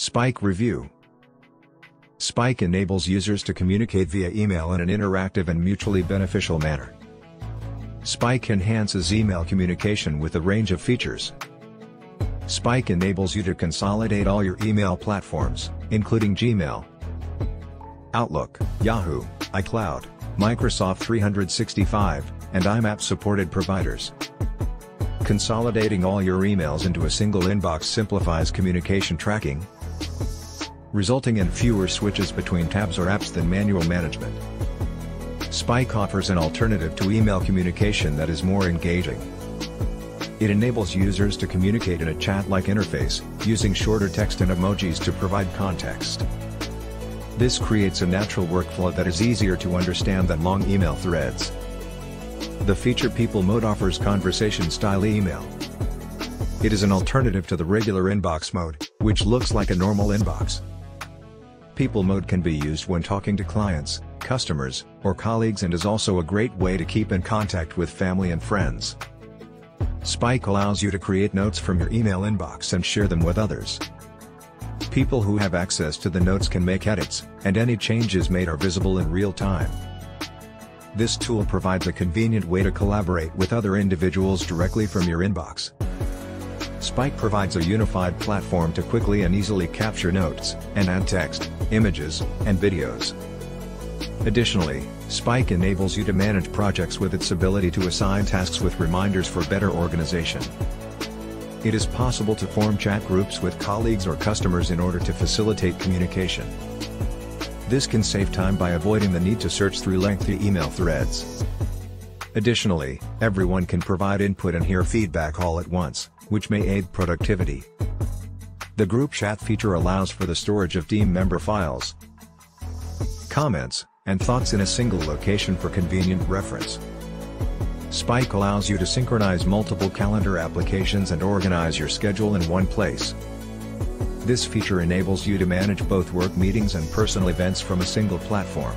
Spike Review Spike enables users to communicate via email in an interactive and mutually beneficial manner. Spike enhances email communication with a range of features. Spike enables you to consolidate all your email platforms, including Gmail, Outlook, Yahoo, iCloud, Microsoft 365, and IMAP supported providers. Consolidating all your emails into a single inbox simplifies communication tracking, resulting in fewer switches between tabs or apps than manual management. Spike offers an alternative to email communication that is more engaging. It enables users to communicate in a chat-like interface, using shorter text and emojis to provide context. This creates a natural workflow that is easier to understand than long email threads. The feature People Mode offers conversation-style email. It is an alternative to the regular inbox mode, which looks like a normal inbox. People Mode can be used when talking to clients, customers, or colleagues and is also a great way to keep in contact with family and friends. Spike allows you to create notes from your email inbox and share them with others. People who have access to the notes can make edits, and any changes made are visible in real time. This tool provides a convenient way to collaborate with other individuals directly from your inbox. Spike provides a unified platform to quickly and easily capture notes, and add text, images, and videos. Additionally, Spike enables you to manage projects with its ability to assign tasks with reminders for better organization. It is possible to form chat groups with colleagues or customers in order to facilitate communication. This can save time by avoiding the need to search through lengthy email threads. Additionally, everyone can provide input and hear feedback all at once, which may aid productivity. The group chat feature allows for the storage of team member files, comments, and thoughts in a single location for convenient reference. Spike allows you to synchronize multiple calendar applications and organize your schedule in one place. This feature enables you to manage both work meetings and personal events from a single platform.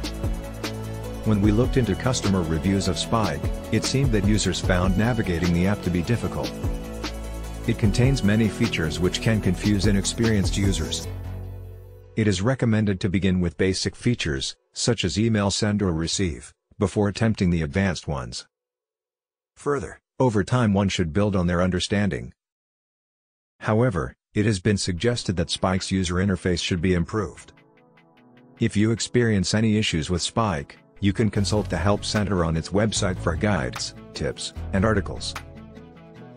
When we looked into customer reviews of Spike, it seemed that users found navigating the app to be difficult. It contains many features which can confuse inexperienced users. It is recommended to begin with basic features, such as email send or receive, before attempting the advanced ones. Further, over time one should build on their understanding. However, it has been suggested that Spike's user interface should be improved. If you experience any issues with Spike, you can consult the Help Center on its website for guides, tips, and articles.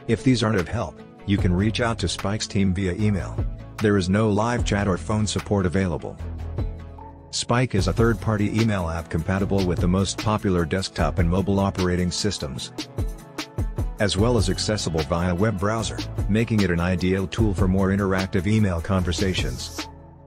If these aren't of help, you can reach out to Spike's team via email. There is no live chat or phone support available. Spike is a third-party email app compatible with the most popular desktop and mobile operating systems, as well as accessible via web browser, making it an ideal tool for more interactive email conversations.